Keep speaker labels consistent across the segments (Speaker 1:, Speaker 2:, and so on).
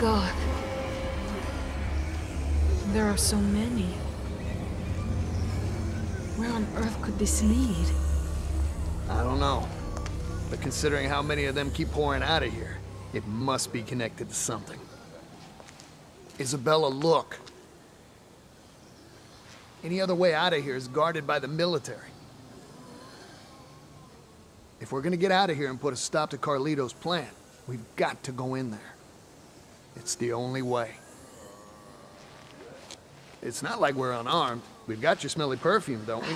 Speaker 1: God. There are so many. Where on earth could this lead?
Speaker 2: I don't know. But considering how many of them keep pouring out of here, it must be connected to something. Isabella, look. Any other way out of here is guarded by the military. If we're gonna get out of here and put a stop to Carlito's plan, we've got to go in there. It's the only way. It's not like we're unarmed. We've got your smelly perfume, don't we?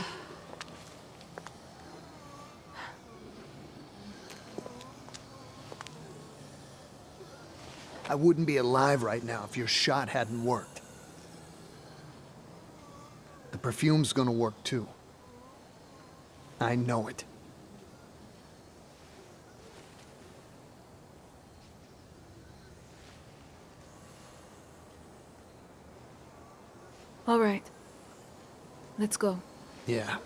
Speaker 2: I wouldn't be alive right now if your shot hadn't worked. The perfume's gonna work too. I know it.
Speaker 1: All right. Let's go.
Speaker 2: Yeah.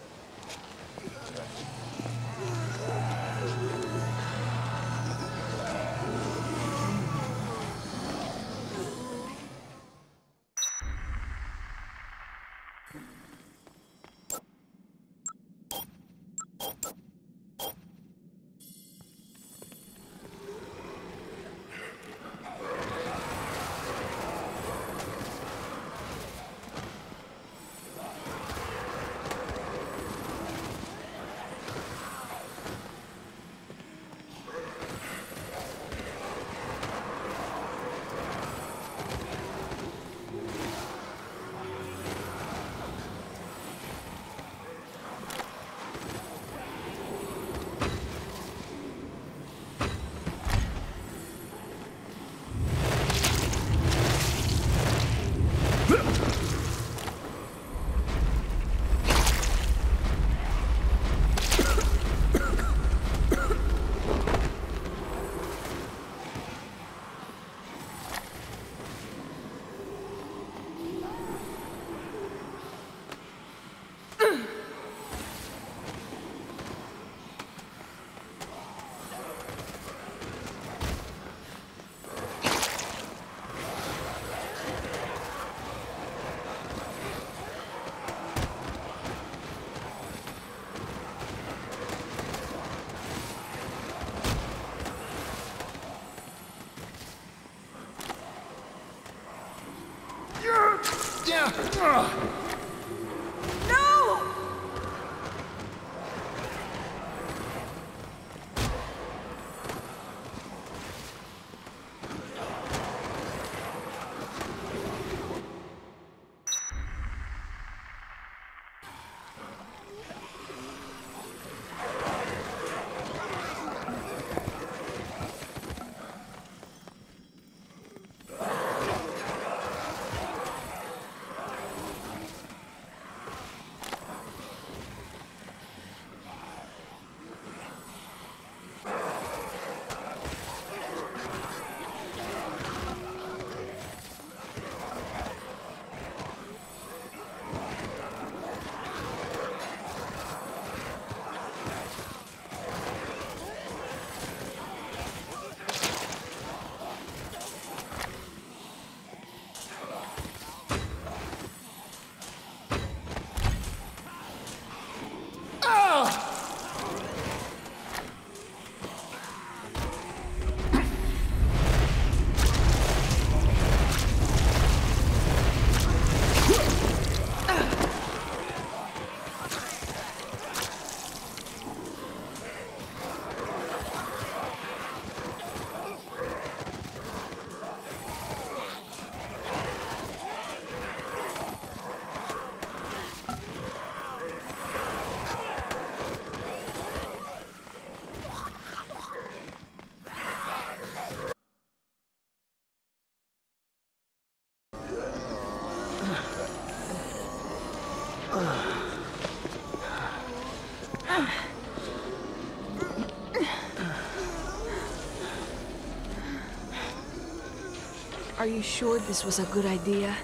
Speaker 1: Are you sure this was a good idea?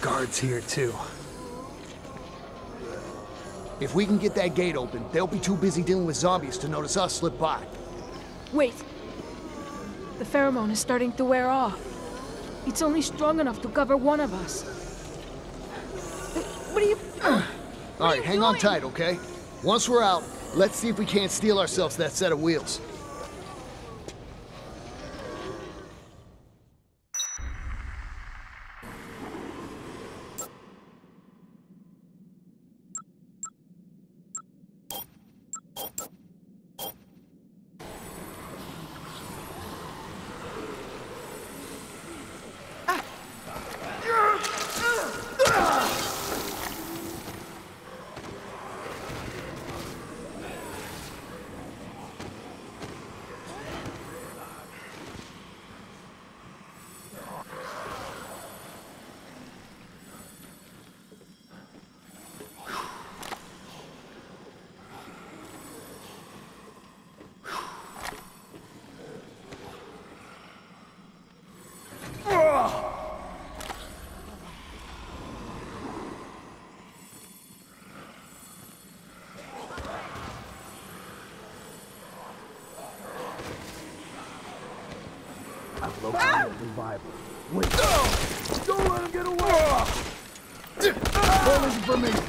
Speaker 2: Guards here too. If we can get that gate open, they'll be too busy dealing with zombies to notice us slip by.
Speaker 1: Wait. The pheromone is starting to wear off. It's only strong enough to cover one of us. What are you...
Speaker 2: All right, hang on tight, okay? Once we're out, let's see if we can't steal ourselves that set of wheels. I've revival. Wait. Don't let him get away! Full information. Whoa!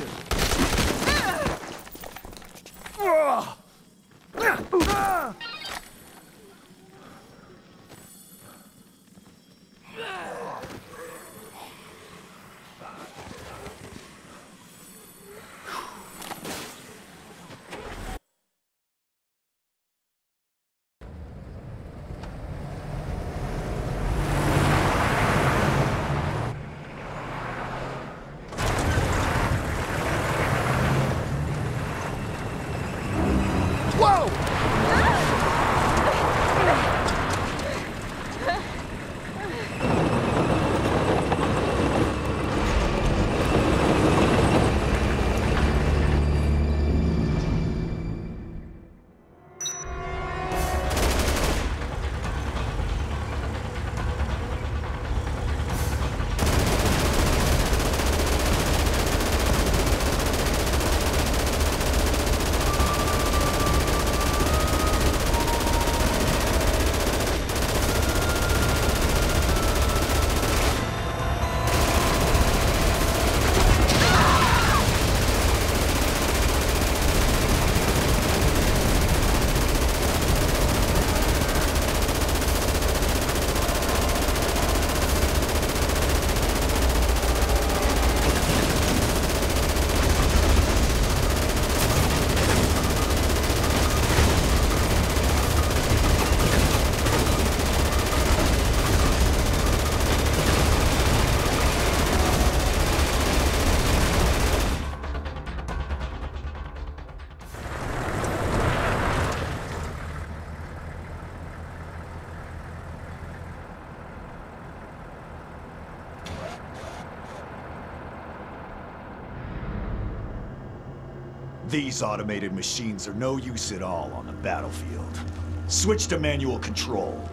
Speaker 3: These automated machines are no use at all on the battlefield. Switch to manual control.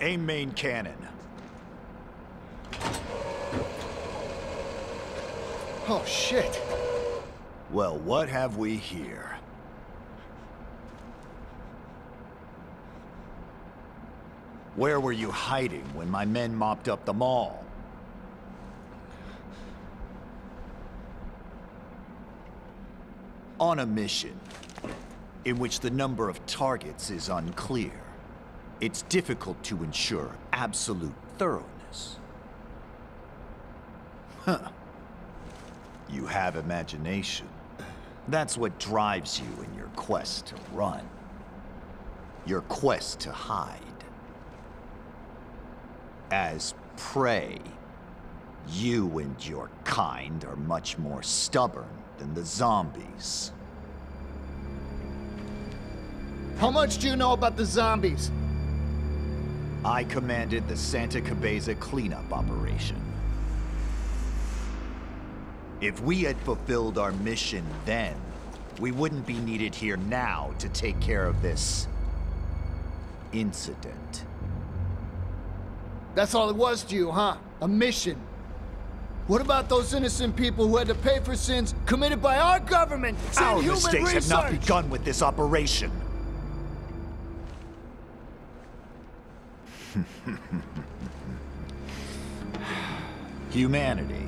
Speaker 3: Aim main cannon.
Speaker 2: Oh, shit.
Speaker 3: Well, what have we here? Where were you hiding when my men mopped up the mall? On a mission, in which the number of targets is unclear, it's difficult to ensure absolute thoroughness. Huh. You have imagination. That's what drives you in your quest to run. Your quest to hide. As prey, you and your kind are much more stubborn than the zombies.
Speaker 2: How much do you know about the zombies?
Speaker 3: I commanded the Santa Cabeza cleanup operation. If we had fulfilled our mission then, we wouldn't be needed here now to take care of this... incident.
Speaker 2: That's all it was to you, huh? A mission. What about those innocent people who had to pay for sins committed by our government?
Speaker 3: Our
Speaker 2: human
Speaker 3: mistakes
Speaker 2: research.
Speaker 3: have not begun with this operation. Humanity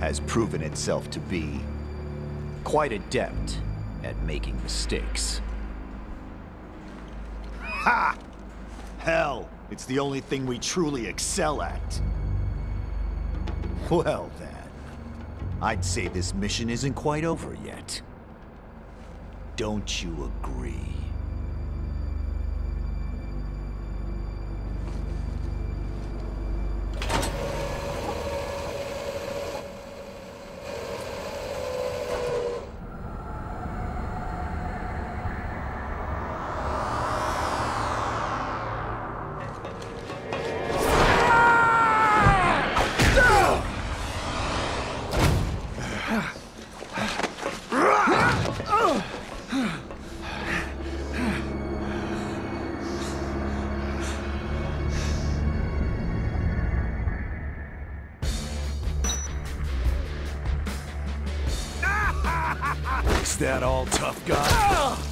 Speaker 3: has proven itself to be quite adept at making mistakes. Ha! Hell, it's the only thing we truly excel at. Well then, I'd say this mission isn't quite over yet. Don't you agree?
Speaker 4: That all, tough guy?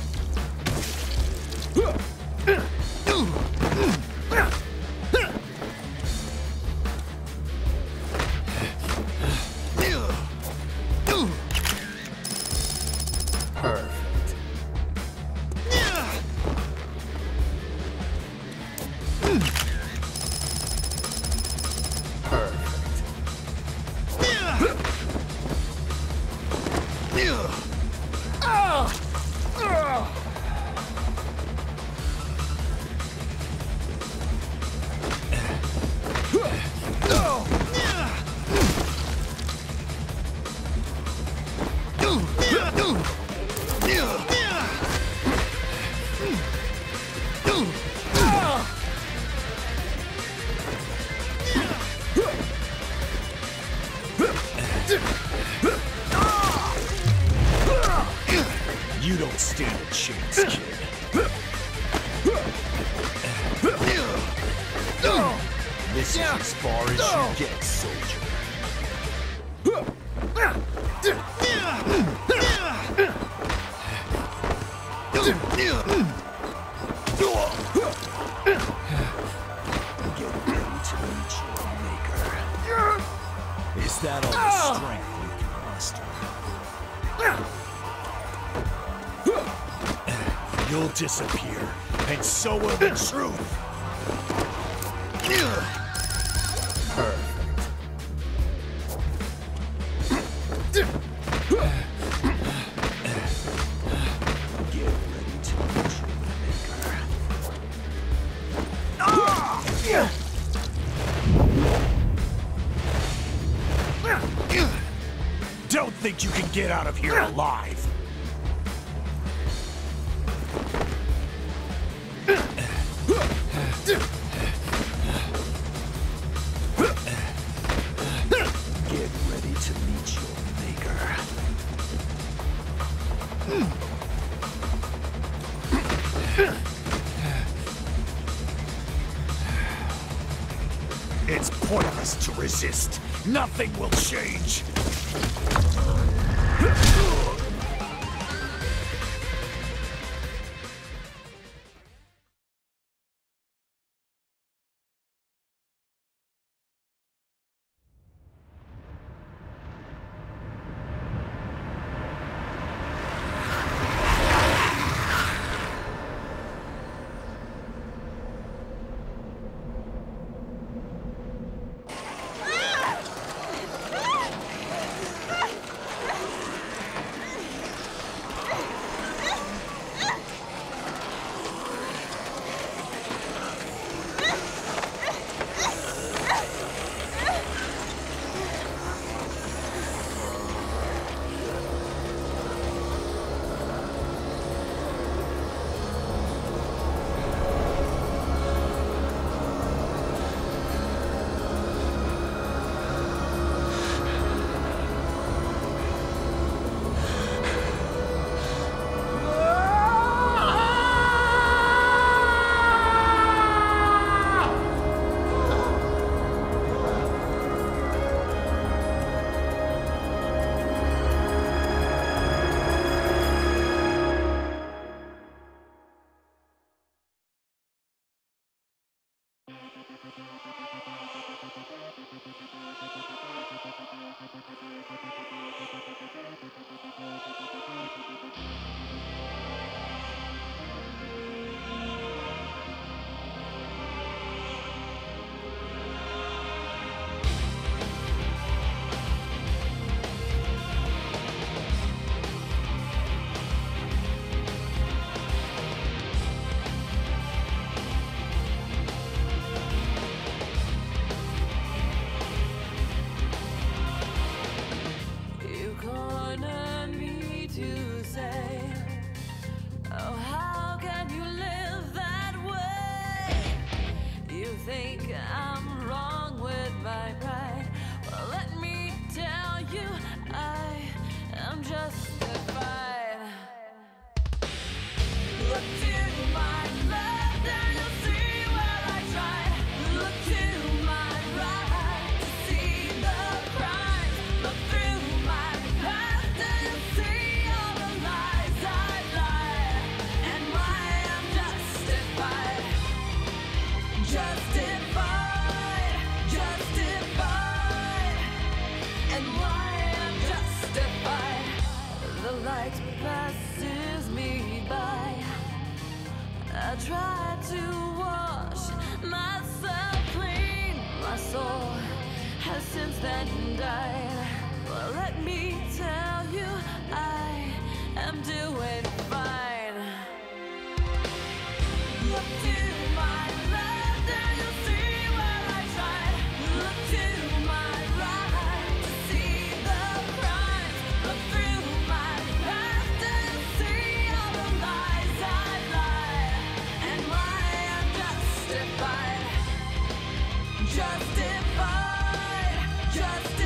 Speaker 4: Don't stand a chance, kid. This is as far as you get, soldier. Don't think you can get out of here alive. It's pointless to resist. Nothing will change. light passes me by.
Speaker 5: I try to wash myself clean. My soul has since then died. But let me tell you I am doing Justified, justified,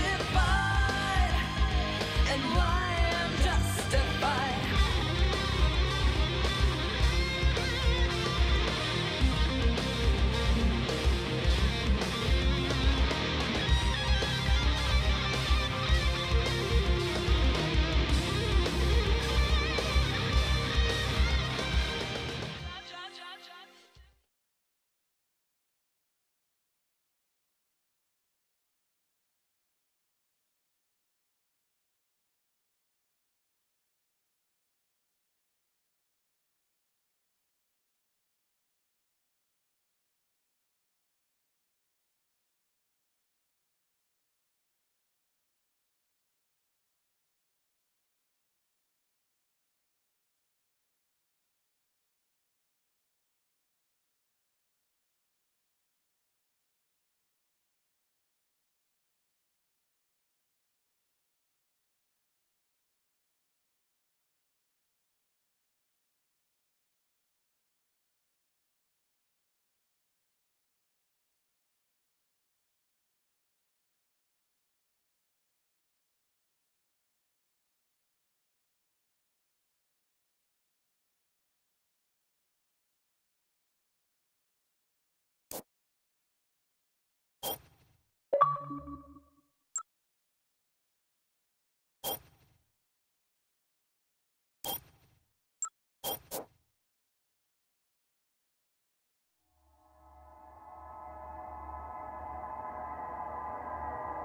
Speaker 5: you